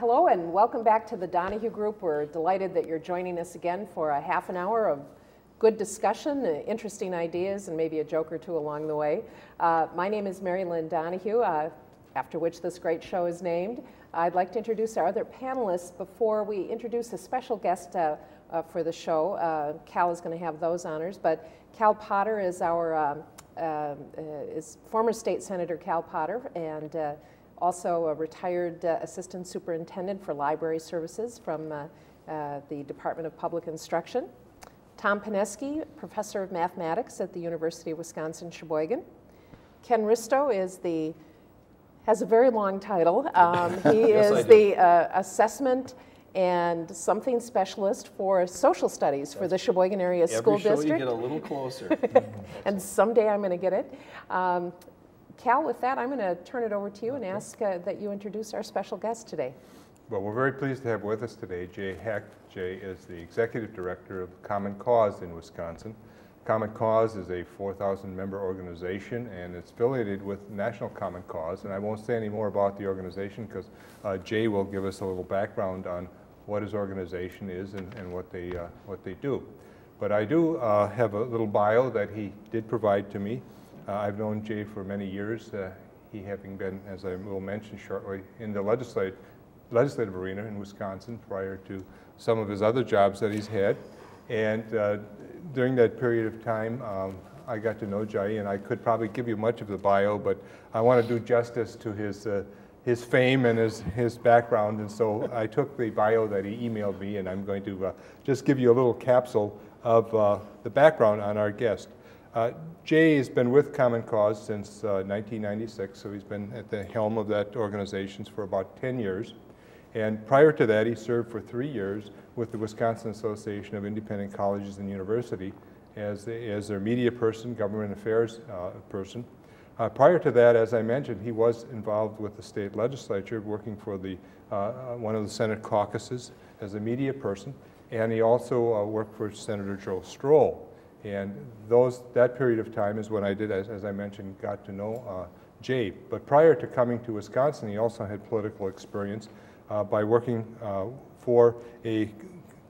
Hello and welcome back to the Donohue Group. We're delighted that you're joining us again for a half an hour of good discussion, uh, interesting ideas, and maybe a joke or two along the way. Uh, my name is Mary Lynn Donohue, uh, after which this great show is named. I'd like to introduce our other panelists before we introduce a special guest uh, uh, for the show. Uh, Cal is going to have those honors, but Cal Potter is our um, is former state senator Cal Potter and also a retired uh, assistant superintendent for library services from uh, uh, the Department of Public Instruction. Tom Pineski, professor of mathematics at the University of Wisconsin-Sheboygan. Ken Risto is the, has a very long title. Um, he yes, is the uh, assessment and something specialist for social studies for the Sheboygan Area Every School show District. you get a little closer. and someday I'm going to get it. Um, Cal, with that, I'm going to turn it over to you and ask uh, that you introduce our special guest today. Well, we're very pleased to have with us today Jay Heck. Jay is the executive director of Common Cause in Wisconsin. Common Cause is a 4,000 member organization and it's affiliated with National Common Cause. And I won't say any more about the organization because uh, Jay will give us a little background on what his organization is and, and what, they, uh, what they do. But I do uh, have a little bio that he did provide to me. Uh, I've known Jay for many years, uh, he having been, as I will mention shortly, in the legislative, legislative arena in Wisconsin prior to some of his other jobs that he's had. And uh, during that period of time, um, I got to know Jay, and I could probably give you much of the bio, but I want to do justice to his, uh, his fame and his, his background. And so I took the bio that he emailed me, and I'm going to uh, just give you a little capsule of uh, the background on our guest. Uh, Jay has been with Common Cause since uh, 1996, so he's been at the helm of that organization for about 10 years. And prior to that, he served for three years with the Wisconsin Association of Independent Colleges and University as, as their media person, government affairs uh, person. Uh, prior to that, as I mentioned, he was involved with the state legislature, working for the, uh, uh, one of the Senate caucuses as a media person, and he also worked for Senator Joe Strohl. And those, that period of time is when I did, as, as I mentioned, got to know uh, Jay. But prior to coming to Wisconsin, he also had political experience uh, by working uh, for a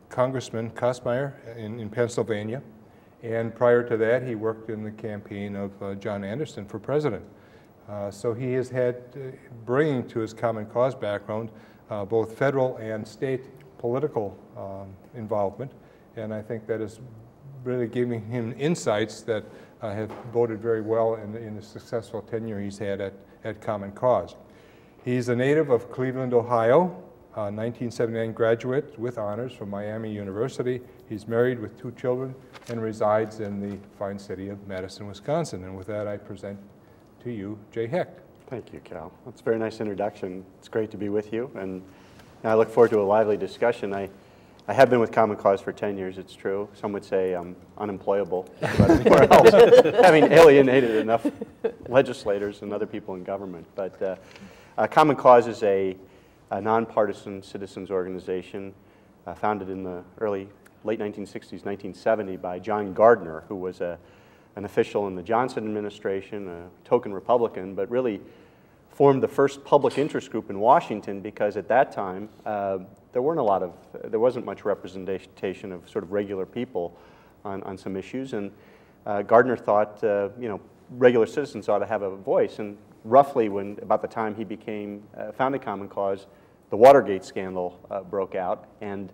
Congressman Kostmayer in, in, Pennsylvania. And prior to that, he worked in the campaign of uh, John Anderson for president. Uh, so he has had, uh, bringing to his Common Cause background, both federal and state political um, involvement. And I think that is really giving him insights that uh, have boded very well in, in the successful tenure he's had at, at Common Cause. He's a native of Cleveland, Ohio, 1979 graduate with honors from Miami University. He's married with two children and resides in the fine city of Madison, Wisconsin. And with that, I present to you Jay Heck. Thank you, Cal. That's a very nice introduction. It's great to be with you, and I look forward to a lively discussion. I, I have been with Common Cause for 10 years, it's true. Some would say I'm unemployable, but else, having alienated enough legislators and other people in government. But uh, uh, Common Cause is a, a nonpartisan citizens organization uh, founded in the early, late 1960s, 1970 by John Gardner, who was a, an official in the Johnson administration, a token Republican, but really formed the first public interest group in Washington because at that time, uh, there weren't a lot of, there wasn't much representation of sort of regular people on, on some issues. And uh, Gardner thought, uh, you know, regular citizens ought to have a voice. And roughly when, about the time he became, uh, founded Common Cause, the Watergate scandal uh, broke out. And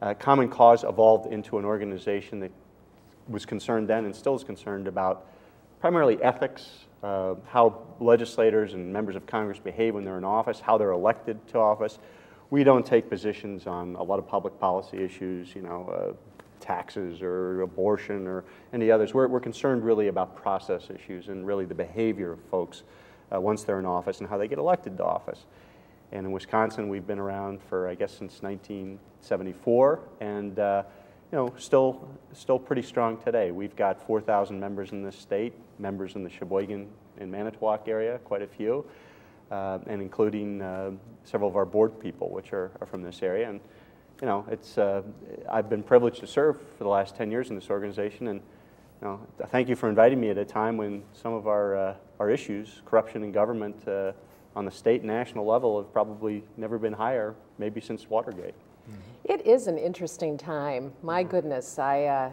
uh, Common Cause evolved into an organization that was concerned then and still is concerned about primarily ethics, uh, how legislators and members of Congress behave when they're in office, how they're elected to office, we don't take positions on a lot of public policy issues, you know, uh, taxes or abortion or any others. We're, we're concerned really about process issues and really the behavior of folks uh, once they're in office and how they get elected to office. And in Wisconsin, we've been around for, I guess, since 1974, and uh, you know, still, still pretty strong today. We've got 4,000 members in this state, members in the Sheboygan and Manitowoc area, quite a few uh, and including uh, several of our board people, which are, are from this area. And you know, it's uh, I've been privileged to serve for the last 10 years in this organization, and you know, thank you for inviting me at a time when some of our uh, our issues, corruption in government, uh, on the state and national level have probably never been higher, maybe since Watergate. It is an interesting time. My goodness, I, uh,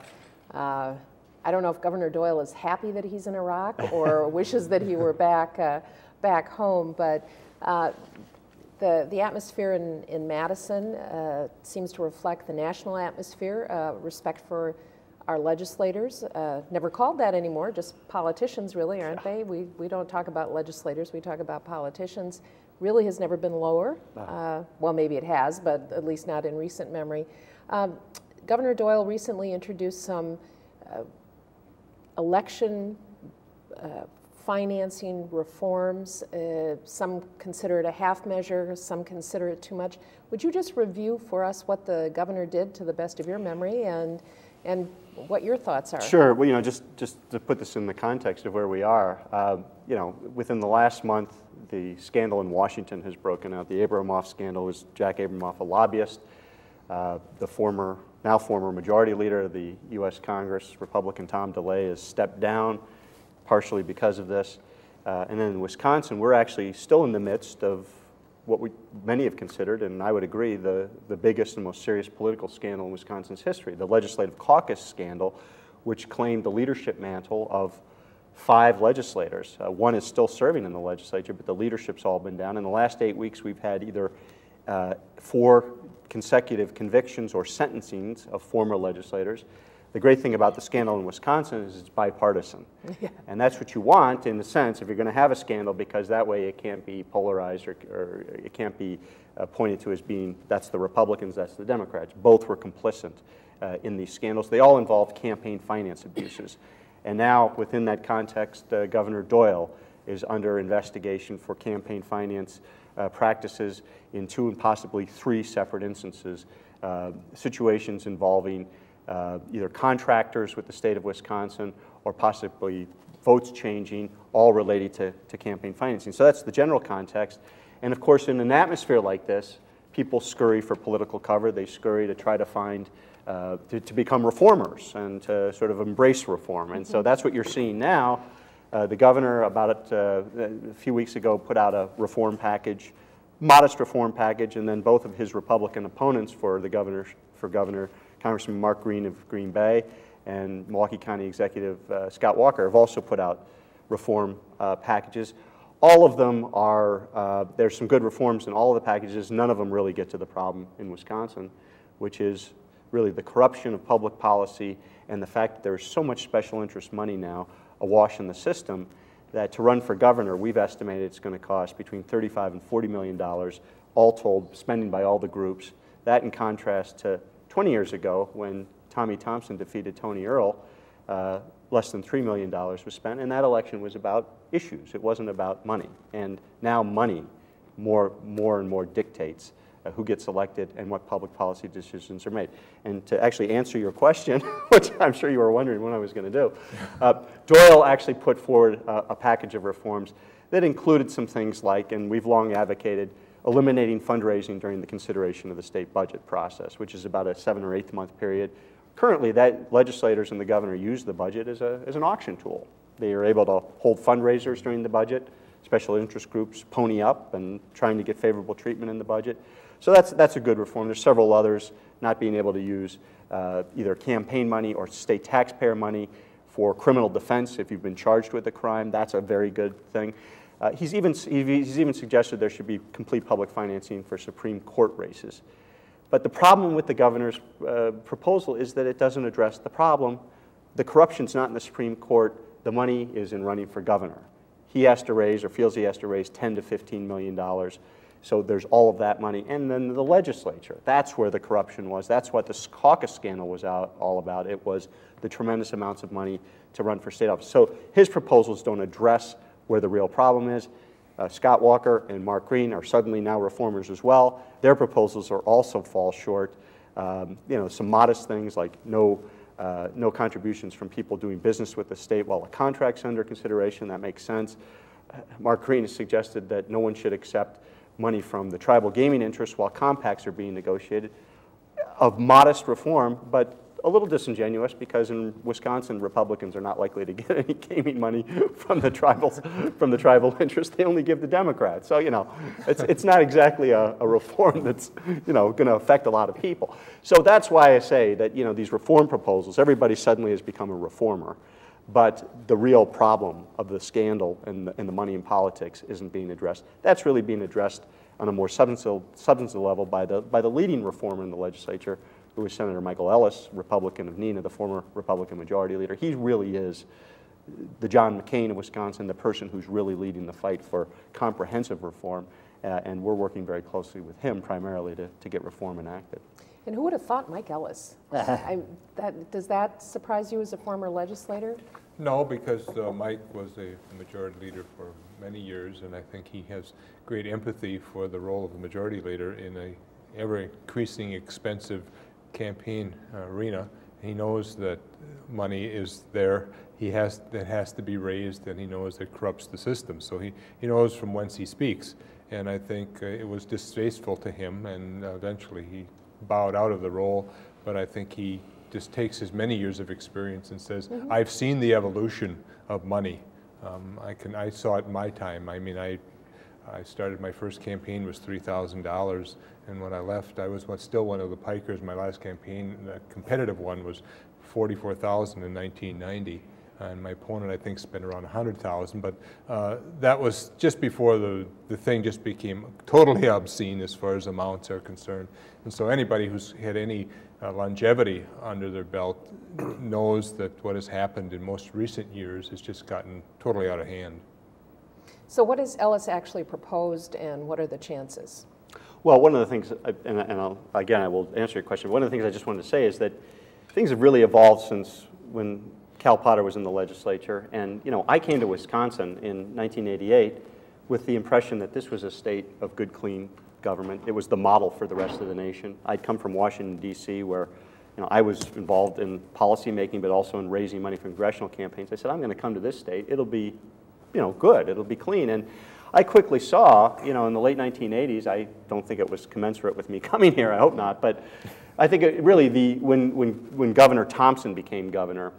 uh, I don't know if Governor Doyle is happy that he's in Iraq or wishes that he were back, uh, back home, but uh, the, the atmosphere in, in Madison uh, seems to reflect the national atmosphere, uh, respect for our legislators. Uh, never called that anymore, just politicians, really, aren't they? We, we don't talk about legislators, we talk about politicians. Really has never been lower. Uh, well, maybe it has, but at least not in recent memory. Um, Governor Doyle recently introduced some uh, election uh, financing reforms. Uh, some consider it a half measure, some consider it too much. Would you just review for us what the governor did to the best of your memory and, and what your thoughts are? Sure. Well, you know, just, just to put this in the context of where we are, uh, you know, within the last month, the scandal in Washington has broken out. The Abramoff scandal was Jack Abramoff, a lobbyist, uh, the former, now former majority leader of the U.S. Congress, Republican Tom DeLay, has stepped down partially because of this. Uh, and then in Wisconsin, we're actually still in the midst of what we, many have considered, and I would agree, the, the biggest and most serious political scandal in Wisconsin's history, the legislative caucus scandal, which claimed the leadership mantle of five legislators. Uh, one is still serving in the legislature, but the leadership's all been down. In the last eight weeks, we've had either uh, four consecutive convictions or sentencings of former legislators. The great thing about the scandal in Wisconsin is it's bipartisan. Yeah. And that's what you want, in a sense, if you're going to have a scandal, because that way it can't be polarized or, or it can't be uh, pointed to as being that's the Republicans, that's the Democrats. Both were complicit uh, in these scandals. They all involved campaign finance abuses. And now, within that context, uh, Governor Doyle is under investigation for campaign finance uh, practices in two and possibly three separate instances, uh, situations involving uh, either contractors with the state of Wisconsin or possibly votes changing, all related to, to campaign financing. So that's the general context. And of course, in an atmosphere like this, people scurry for political cover. They scurry to try to find uh, to, to, become reformers and to sort of embrace reform. And so mm-hmm. that's what you're seeing now. Uh, the governor, about uh, a few weeks ago, put out a reform package, modest reform package, and then both of his Republican opponents for the governor, for governor, Congressman Mark Green of Green Bay, and Milwaukee County Executive uh, Scott Walker have also put out reform uh, packages. All of them are, uh, there's some good reforms in all of the packages. None of them really get to the problem in Wisconsin, which is really the corruption of public policy and the fact that there's so much special interest money now awash in the system that to run for governor, we've estimated it's going to cost between 35 and 40 million dollars, all told, spending by all the groups. That in contrast to 20 years ago when Tommy Thompson defeated Tony Earl, uh, less than $3 million was spent, and that election was about issues. It wasn't about money. And now money more, more and more dictates uh, who gets elected and what public policy decisions are made. And to actually answer your question, which I'm sure you were wondering what I was going to do, uh, Doyle actually put forward a, package of reforms that included some things like, and we've long advocated, eliminating fundraising during the consideration of the state budget process, which is about a seven or eight month period. Currently, that legislators and the governor use the budget as, a, as an auction tool. They are able to hold fundraisers during the budget, special interest groups pony up and trying to get favorable treatment in the budget. So that's, that's a good reform. There's several others, not being able to use uh, either campaign money or state taxpayer money for criminal defense if you've been charged with a crime. That's a very good thing. Uh, he's, even, he's even suggested there should be complete public financing for Supreme Court races. But the problem with the governor's uh, proposal is that it doesn't address the problem. The corruption's not in the Supreme Court. The money is in running for governor. He has to raise, or feels he has to raise, 10 to 15 million dollars so there's all of that money. And then the legislature, that's where the corruption was. That's what the caucus scandal was out, all about. It was the tremendous amounts of money to run for state office. So his proposals don't address where the real problem is. Uh, Scott Walker and Mark Green are suddenly now reformers as well. Their proposals are also fall short. Um, you know, some modest things like no, uh, no contributions from people doing business with the state while a contract's under consideration. That makes sense. Uh, Mark Green has suggested that no one should accept money from the tribal gaming interests while compacts are being negotiated of modest reform, but a little disingenuous because in Wisconsin, Republicans are not likely to get any gaming money from the tribals, from the tribal interest. They only give the Democrats. So, you know, it's, it's not exactly a, a reform that's, you know, going to affect a lot of people. So that's why I say that, you know, these reform proposals, everybody suddenly has become a reformer. But the real problem of the scandal and the, and the money in politics isn't being addressed. That's really being addressed on a more substantive, substantive level by the, by the leading reformer in the legislature, who is Senator Michael Ellis, Republican of Neenah, the former Republican majority leader. He really is the John McCain of Wisconsin, the person who's really leading the fight for comprehensive reform. Uh, and we're working very closely with him primarily to, to get reform enacted. And who would have thought Mike Ellis? I, that, does that surprise you as a former legislator? No, because uh, Mike was a majority leader for many years, and I think he has great empathy for the role of the majority leader in a ever increasing expensive campaign arena. He knows that money is there. He has that has to be raised, and he knows it corrupts the system. So he, he knows from whence he speaks. And I think uh, it was distasteful to him, and eventually he bowed out of the role. But I think he just takes his many years of experience and says, mm -hmm. "I've seen the evolution of money. Um, I can I saw it in my time. I mean, I I started my first campaign was three thousand dollars, and when I left, I was still one of the pikers. My last campaign, the competitive one, was forty-four thousand in 1990, and my opponent I think spent around a hundred thousand. But uh, that was just before the the thing just became totally obscene as far as amounts are concerned. And so anybody who's had any uh, longevity under their belt knows that what has happened in most recent years has just gotten totally out of hand. So what has Ellis actually proposed and what are the chances? Well, one of the things, and, and again, I will answer your question. One of the things I just wanted to say is that things have really evolved since when Cal Potter was in the legislature. And, you know, I came to Wisconsin in 1988 with the impression that this was a state of good, clean government. It was the model for the rest of the nation. I'd come from Washington, D.C., where you know, I was involved in policy making, but also in raising money for congressional campaigns. I said, I'm going to come to this state. It'll be you know, good. It'll be clean. And I quickly saw, you know, in the late 1980s, I don't think it was commensurate with me coming here, I hope not, but I think it really the, when, when, when Governor Thompson became governor,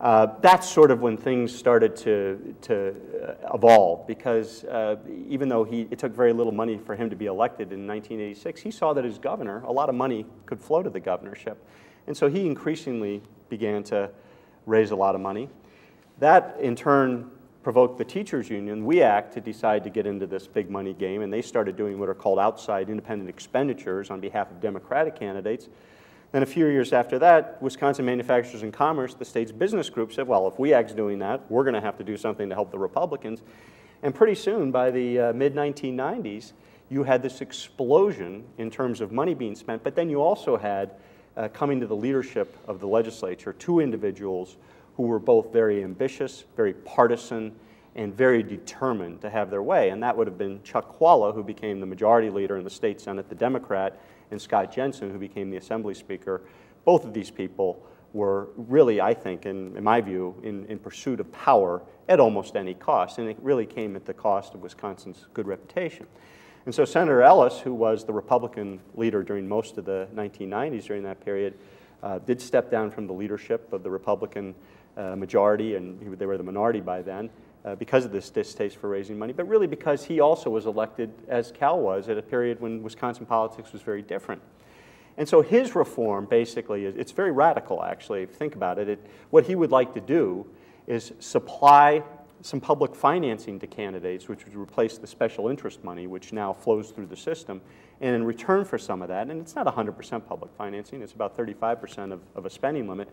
uh, that's sort of when things started to, to uh, evolve because uh, even though he, it took very little money for him to be elected in 1986, he saw that as governor, a lot of money could flow to the governorship. And so he increasingly began to raise a lot of money. That in turn provoked the teachers union, WEAC to decide to get into this big money game, and they started doing what are called outside independent expenditures on behalf of Democratic candidates. Then a few years after that, Wisconsin Manufacturers and Commerce, the state's business group, said, well, if WEAC's doing that, we're going to have to do something to help the Republicans. And pretty soon, by the uh, mid-1990s, you had this explosion in terms of money being spent, but then you also had, uh, coming to the leadership of the legislature, two individuals who were both very ambitious, very partisan, and very determined to have their way. And that would have been Chuck Chvala, who became the majority leader in the state Senate, the Democrat, and Scott Jensen, who became the Assembly Speaker. Both of these people were really, I think, in, in my view, in, in pursuit of power at almost any cost. And it really came at the cost of Wisconsin's good reputation. And so Senator Ellis, who was the Republican leader during most of the 1990s during that period, uh, did step down from the leadership of the Republican uh, majority, and they were the minority by then, uh, because of this distaste for raising money, but really because he also was elected, as Cal was, at a period when Wisconsin politics was very different. And so his reform basically is, it's very radical actually, if you think about it. it. What he would like to do is supply some public financing to candidates, which would replace the special interest money, which now flows through the system. And in return for some of that, and it's not 100% public financing, it's about 35% of, of a spending limit,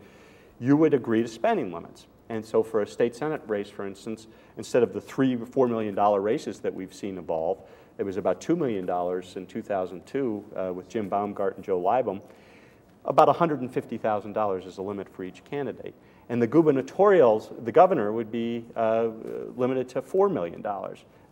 you would agree to spending limits. And so for a state senate race, for instance, instead of the three, $4 million races that we've seen evolve, it was about $2 million in 2002 uh, with Jim Baumgart and Joe Leibham. About $150,000 is the limit for each candidate. And the gubernatorials, the governor would be uh, limited to $4 million.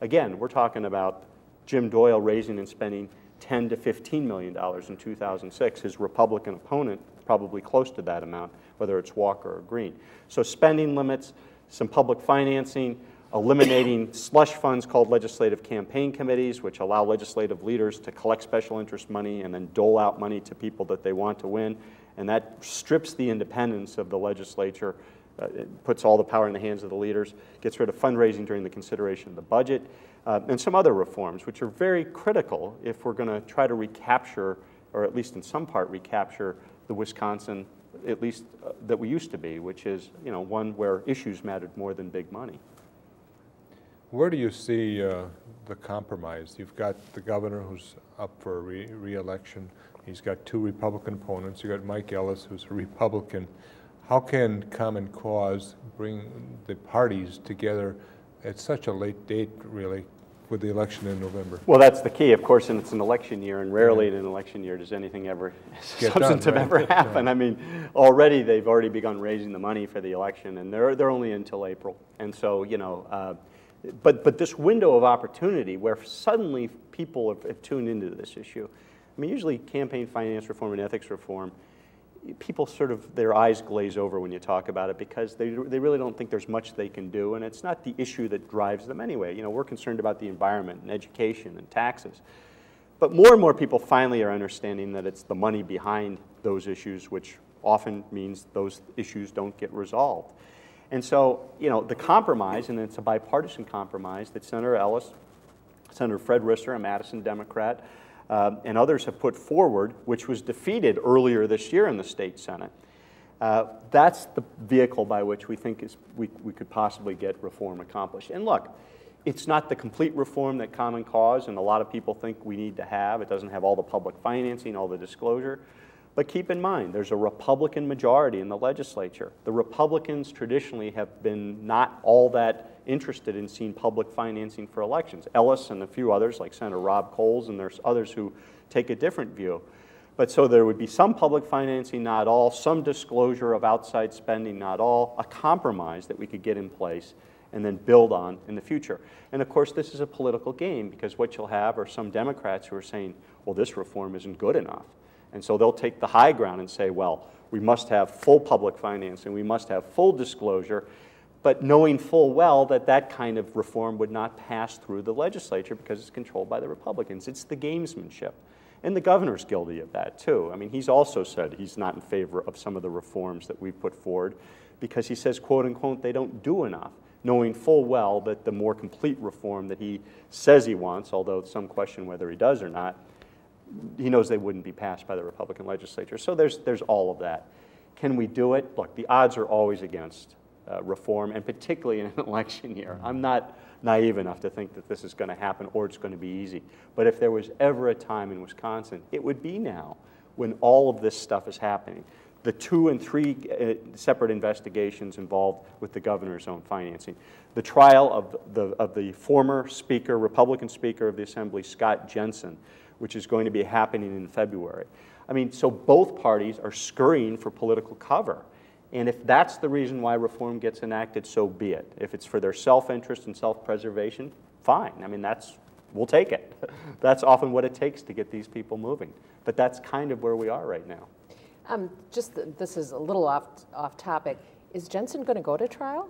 Again, we're talking about Jim Doyle raising and spending 10 to 15 million dollars in 2006. His Republican opponent probably close to that amount, whether it's Walker or Green. So spending limits, some public financing, eliminating slush funds called legislative campaign committees, which allow legislative leaders to collect special interest money and then dole out money to people that they want to win, And that strips the independence of the legislature, uh, puts all the power in the hands of the leaders, gets rid of fundraising during the consideration of the budget, uh, and some other reforms, which are very critical if we're going to try to recapture, or at least in some part recapture, the Wisconsin, at least uh, that we used to be, which is you know one where issues mattered more than big money. Where do you see uh, the compromise? You've got the governor who's up for re- re-election. He's got two Republican opponents. You've got Mike Ellis, who's a Republican. How can Common Cause bring the parties together at such a late date, really, with the election in November? Well, that's the key, of course, and it's an election year, and rarely in an election year does anything ever Get done, substantive right? ever Yeah. happen. I mean, already they've already begun raising the money for the election, and they're they're only until April, and so you know. Uh, but, but this window of opportunity where suddenly people have, have tuned into this issue. I mean, usually campaign finance reform and ethics reform, people sort of, their eyes glaze over when you talk about it because they, they really don't think there's much they can do, and it's not the issue that drives them anyway. You know, we're concerned about the environment and education and taxes. But more and more people finally are understanding that it's the money behind those issues, which often means those issues don't get resolved. And so, you know, the compromise, and it's a bipartisan compromise that Senator Ellis, Senator Fred Risser, a Madison Democrat, um, and others have put forward, which was defeated earlier this year in the state Senate. Uh, that's the vehicle by which we think is, we, we could possibly get reform accomplished. And look, it's not the complete reform that Common Cause and a lot of people think we need to have. It doesn't have all the public financing, all the disclosure. But keep in mind, there's a Republican majority in the legislature. The Republicans traditionally have been not all that interested in seeing public financing for elections. Ellis and a few others, like Senator Rob Cowles, and there's others who take a different view. But so there would be some public financing, not all, some disclosure of outside spending, not all, a compromise that we could get in place and then build on in the future. And of course, this is a political game because what you'll have are some Democrats who are saying, well, this reform isn't good enough. And so they'll take the high ground and say, well, we must have full public financing, we must have full disclosure, but knowing full well that that kind of reform would not pass through the legislature because it's controlled by the Republicans. It's the gamesmanship. And the governor's guilty of that too. I mean, he's also said he's not in favor of some of the reforms that we've put forward because he says, quote unquote, they don't do enough, knowing full well that the more complete reform that he says he wants, although some question whether he does or not, he knows they wouldn't be passed by the Republican legislature. So there's, there's all of that. Can we do it? Look, the odds are always against uh, reform, and particularly in an election year. I'm not naive enough to think that this is going to happen or it's going to be easy. But if there was ever a time in Wisconsin, it would be now when all of this stuff is happening. The two and three uh, separate investigations involved with the governor's own financing. The trial of the, of the former Speaker, Republican Speaker of the Assembly, Scott Jensen, which is going to be happening in February. I mean, so both parties are scurrying for political cover. And if that's the reason why reform gets enacted, so be it. If it's for their self-interest and self-preservation, fine. I mean, that's, we'll take it. that's often what it takes to get these people moving. But that's kind of where we are right now. Um, just, th- this is a little off, off topic. Is Jensen going to go to trial?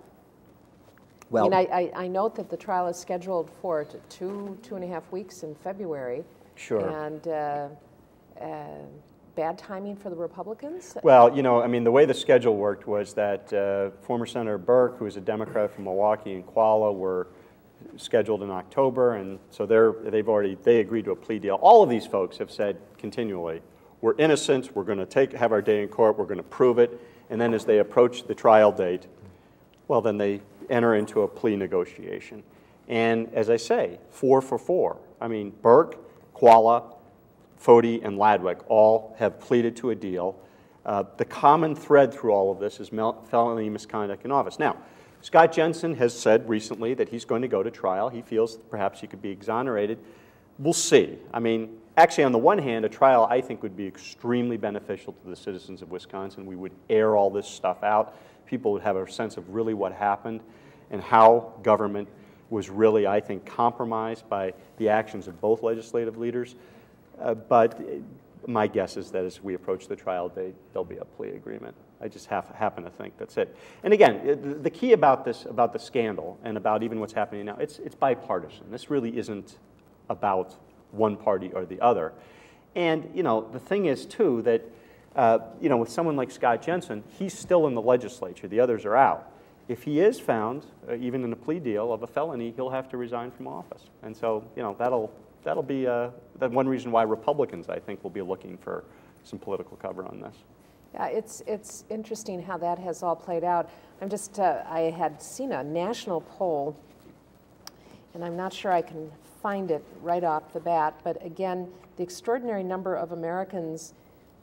I mean, I, I, I note that the trial is scheduled for two, two and a half weeks in February. Sure. And uh, uh, bad timing for the Republicans? Well, you know, I mean, the way the schedule worked was that uh, former Senator Burke, who is a Democrat from Milwaukee and Chvala, were scheduled in October, and so they're, they've already, they agreed to a plea deal. All of these folks have said continually, we're innocent, we're going to take, have our day in court, we're going to prove it, and then as they approach the trial date, well, then they enter into a plea negotiation. And as I say, four for four. I mean, Burke, Chvala, Foti, and Ladwig all have pleaded to a deal. Uh, the common thread through all of this is felony misconduct in office. Now, Scott Jensen has said recently that he's going to go to trial. He feels perhaps he could be exonerated. We'll see. I mean, actually, on the one hand, a trial I think would be extremely beneficial to the citizens of Wisconsin. We would air all this stuff out. People would have a sense of really what happened and how government was really, I think, compromised by the actions of both legislative leaders. Uh, but my guess is that as we approach the trial date, there'll be a plea agreement. I just have, happen to think that's it. And again, uh, the, the key about this, about the scandal, and about even what's happening now, it's, it's bipartisan. This really isn't about one party or the other. And you know, the thing is too that Uh, you know, with someone like Scott Jensen, he's still in the legislature. The others are out. If he is found, uh, even in a plea deal of a felony, he'll have to resign from office. And so, you know, that'll that'll be uh, that one reason why Republicans, I think, will be looking for some political cover on this. Yeah, it's, it's interesting how that has all played out. I'm just, uh, I had seen a national poll, and I'm not sure I can find it right off the bat, but again, the extraordinary number of Americans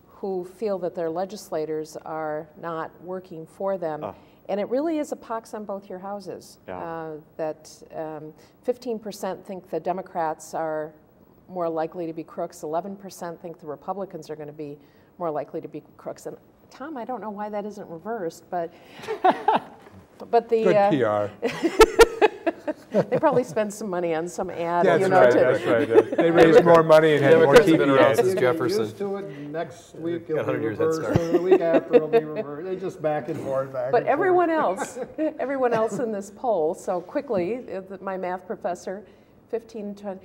who feel that their legislators are not working for them. And it really is a pox on both your houses. Yeah. Uh, that um, 15% think the Democrats are more likely to be crooks, 11% think the Republicans are going to be more likely to be crooks. And Tom, I don't know why that isn't reversed, but but the Good uh, PR. they probably spend some money on some ad, That's you know, right, to, that's right. uh, They raised more money and had more Democrats have been TV around ads. since Jefferson. used to it, next week it'll 100 be years head reversed, start. and the week after it'll be reversed. They just back and forth, back But and forth. everyone else, everyone else in this poll, so quickly, uh, my math professor, 15, 20,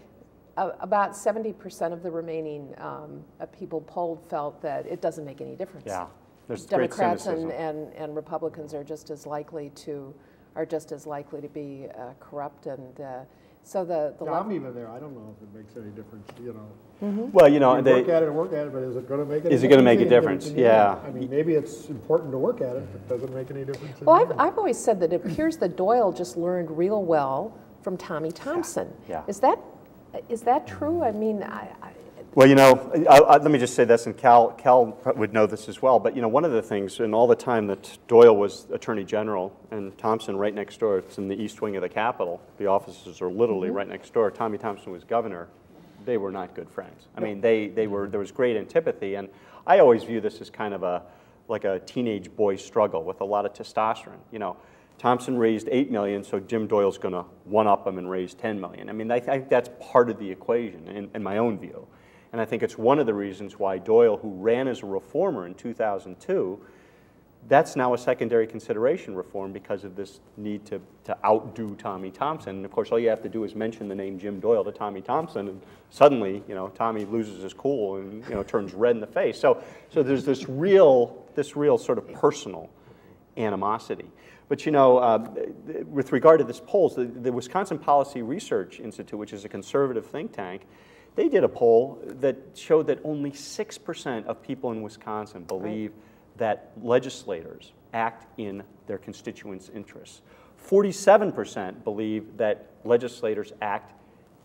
uh, about 70% of the remaining um, uh, people polled felt that it doesn't make any difference. Yeah, there's great Democrats and, and, and Republicans are just as likely to, are just as likely to be uh, corrupt and, uh, so the, the. Yeah, I'm even there, I don't know if it makes any difference, you know. Well, you know, You they, work at it and work at it, but is it gonna make any? Is it gonna make a difference? difference? in the end? Yeah. I mean, maybe it's important to work at it, but it doesn't make any difference. Well, I've. I've always said that it appears that Doyle just learned real well from Tommy Thompson. yeah. Is that, is that true? I mean, I, I, Well, you know, I, I, let me just say this, and Cal, Cal would know this as well, but you know, one of the things, in all the time that Doyle was Attorney General and Thompson right next door, it's in the east wing of the Capitol, the offices are literally mm-hmm. right next door, Tommy Thompson was governor, they were not good friends. I mean, they, they were, there was great antipathy, and I always view this as kind of a, like a teenage boy struggle with a lot of testosterone. You know, Thompson raised 8 million, so Jim Doyle's going to one-up him and raise 10 million. I mean, I think that's part of the equation, in, in my own view. And I think it's one of the reasons why Doyle, who ran as a reformer in 2002, that's now a secondary consideration reform because of this need to, to outdo Tommy Thompson. And of course, all you have to do is mention the name Jim Doyle to Tommy Thompson, and suddenly, you know, Tommy loses his cool and you know turns red in the face. So, so there's this real, this real sort of personal animosity. But you know, uh, with regard to this polls, the, the Wisconsin Policy Research Institute, which is a conservative think tank, they did a poll that showed that only 6% of people in Wisconsin believe that legislators act in their constituents' interests. 47% believe that legislators act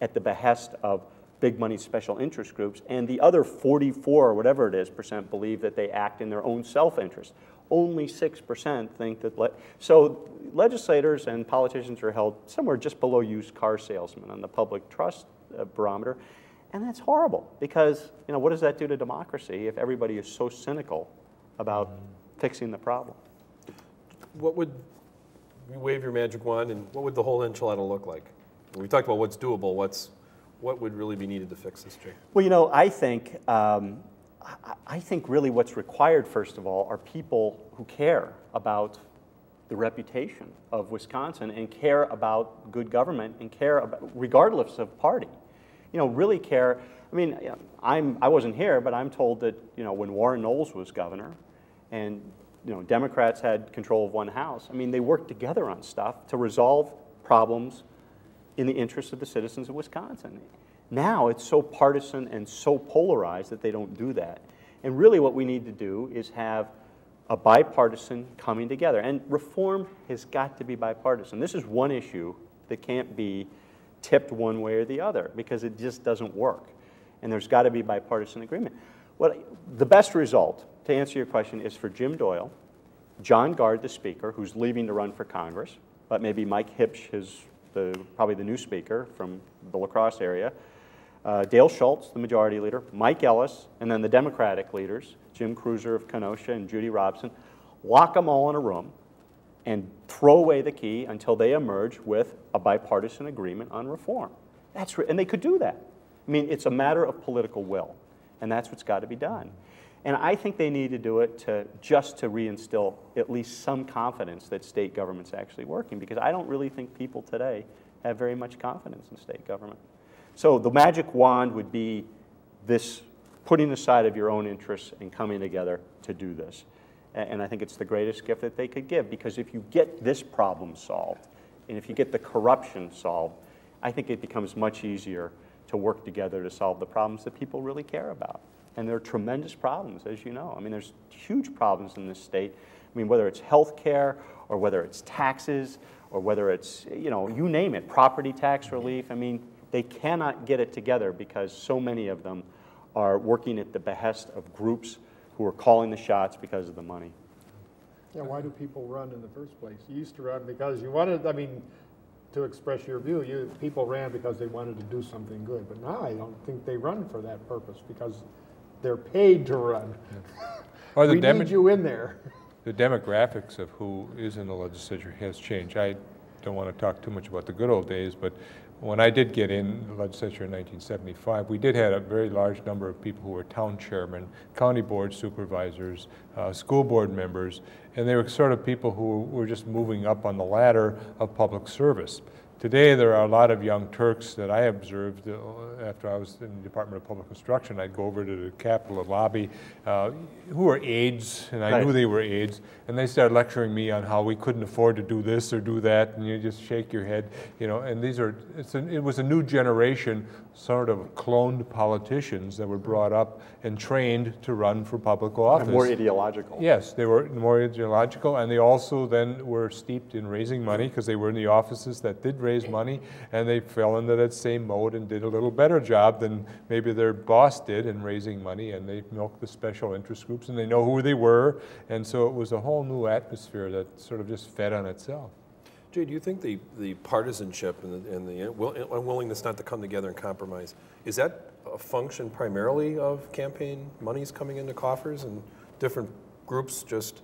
at the behest of big money special interest groups, and the other 44 or whatever it is percent believe that they act in their own self-interest. Only 6% think that, le- so legislators and politicians are held somewhere just below used car salesmen on the public trust uh, barometer, and that's horrible because, you know, what does that do to democracy if everybody is so cynical about fixing the problem? What would, you wave your magic wand, and what would the whole enchilada look like? We talked about what's doable, what's, what would really be needed to fix this, Jay? Well, you know, I think, um, I, I think really what's required, first of all, are people who care about the reputation of Wisconsin and care about good government and care about, regardless of party. You know, really care. I mean, I'm, I wasn't here, but I'm told that, you know, when Warren Knowles was governor and, you know, Democrats had control of one house, I mean, they worked together on stuff to resolve problems in the interest of the citizens of Wisconsin. Now it's so partisan and so polarized that they don't do that. And really, what we need to do is have a bipartisan coming together. And reform has got to be bipartisan. This is one issue that can't be tipped one way or the other because it just doesn't work. And there's got to be bipartisan agreement. Well, the best result, to answer your question, is for Jim Doyle, John Gard, the Speaker, who's leaving to run for Congress, but maybe Mike Huebsch, his, the, probably the new Speaker from the La Crosse area, uh, Dale Schultz, the Majority Leader, Mike Ellis, and then the Democratic leaders, Jim Kreuser of Kenosha and Judy Robson, lock them all in a room and throw away the key until they emerge with a bipartisan agreement on reform. That's and they could do that. I mean, it's a matter of political will, and that's what's got to be done. And I think they need to do it to just to reinstill at least some confidence that state government's actually working, because I don't really think people today have very much confidence in state government. So the magic wand would be this putting aside of your own interests and coming together to do this. And I think it's the greatest gift that they could give, because if you get this problem solved, and if you get the corruption solved, I think it becomes much easier to work together to solve the problems that people really care about. And there are tremendous problems, as you know. I mean, there's huge problems in this state. I mean, whether it's health care, or whether it's taxes, or whether it's, you know, you name it, property tax relief. I mean, they cannot get it together because so many of them are working at the behest of groups who are calling the shots because of the money. Yeah, why do people run in the first place? You used to run because you wanted, I mean, to express your view, you, people ran because they wanted to do something good. But now I don't think they run for that purpose because they're paid to run. Or the We demo- need you in there. the demographics of who is in the legislature has changed. I don't want to talk too much about the good old days, but when I did get in the legislature in 1975, we did have a very large number of people who were town chairmen, county board supervisors, uh, school board members, and they were sort of people who were just moving up on the ladder of public service. Today, there are a lot of young Turks that I observed uh, after I was in the Department of Public Instruction. I'd go over to the Capitol lobby, uh, who were aides, and I knew they were aides, and they started lecturing me on how we couldn't afford to do this or do that, and you just shake your head, you know. And these are, it's a, it was a new generation, sort of cloned politicians that were brought up and trained to run for public office. And more ideological. Yes, they were more ideological, and they also then were steeped in raising money because they were in the offices that did raise money, and they fell into that same mode and did a little better job than maybe their boss did in raising money, and they milked the special interest groups, and they know who they were, and so it was a whole new atmosphere that sort of just fed on itself. Jay, do you think the, the partisanship and the, and the unwillingness not to come together and compromise, is that a function primarily of campaign monies coming into coffers and different groups just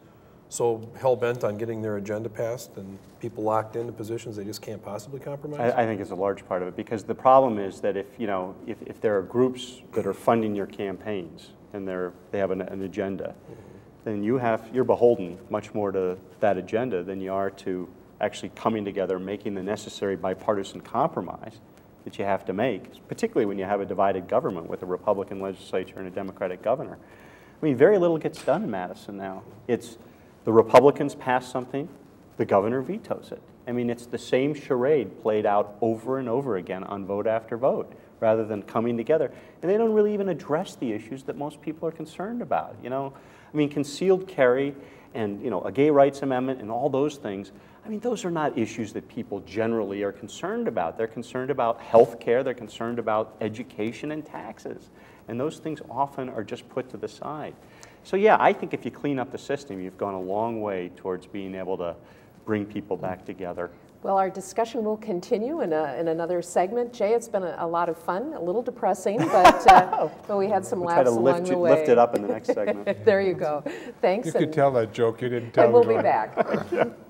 so hell-bent on getting their agenda passed and people locked into positions they just can't possibly compromise? I, I think it's a large part of it, because the problem is that if, you know, if, if there are groups that are funding your campaigns and they're, they have an, an agenda, mm-hmm. then you have, you're beholden much more to that agenda than you are to actually coming together, making the necessary bipartisan compromise that you have to make, particularly when you have a divided government with a Republican legislature and a Democratic governor. I mean, very little gets done in Madison now. It's the Republicans pass something, the governor vetoes it. I mean, it's the same charade played out over and over again on vote after vote, rather than coming together. And they don't really even address the issues that most people are concerned about, you know? I mean, concealed carry and, you know, a gay rights amendment and all those things, mean, those are not issues that people generally are concerned about. They're concerned about health care, they're concerned about education and taxes. And those things often are just put to the side. So yeah, I think if you clean up the system, you've gone a long way towards being able to bring people back together. Well, our discussion will continue in, a, in another segment. Jay, it's been a, a lot of fun, a little depressing, but, uh, but we had some We'll try laughs to along lift, the you- way. lift it up in the next segment. there you go. Thanks. You could tell that joke, you didn't tell And we'll be about it. back.